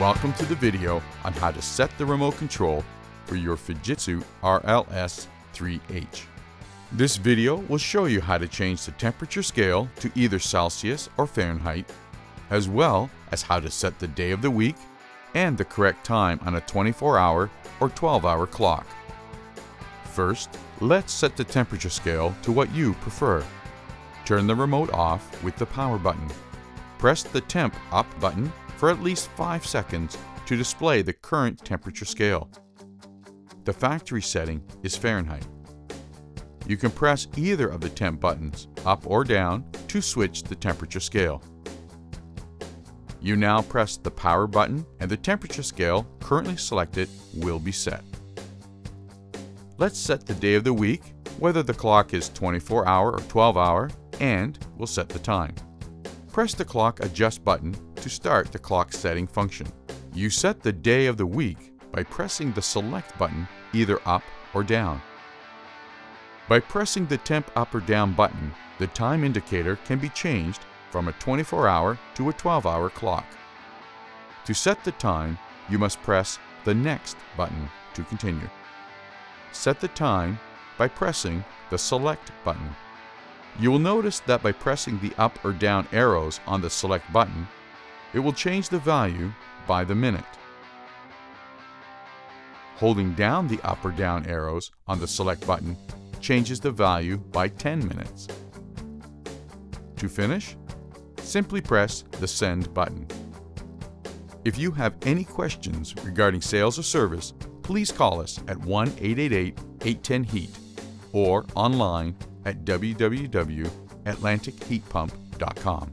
Welcome to the video on how to set the remote control for your Fujitsu RLS 3H. This video will show you how to change the temperature scale to either Celsius or Fahrenheit, as well as how to set the day of the week and the correct time on a 24-hour or 12-hour clock. First, let's set the temperature scale to what you prefer. Turn the remote off with the power button. Press the temp up button for at least 5 seconds to display the current temperature scale. The factory setting is Fahrenheit. You can press either of the temp buttons, up or down, to switch the temperature scale. You now press the power button and the temperature scale currently selected will be set. Let's set the day of the week, whether the clock is 24 hour or 12 hour, and we'll set the time. Press the clock adjust button to start the clock setting function. You set the day of the week by pressing the select button either up or down. By pressing the temp up or down button, the time indicator can be changed from a 24 hour to a 12 hour clock. To set the time, you must press the next button to continue. Set the time by pressing the select button. You will notice that by pressing the up or down arrows on the select button, it will change the value by the minute. Holding down the up or down arrows on the select button changes the value by 10 minutes. To finish, simply press the send button. If you have any questions regarding sales or service, please call us at 1-888-810-HEAT or online at www.atlanticheatpump.com.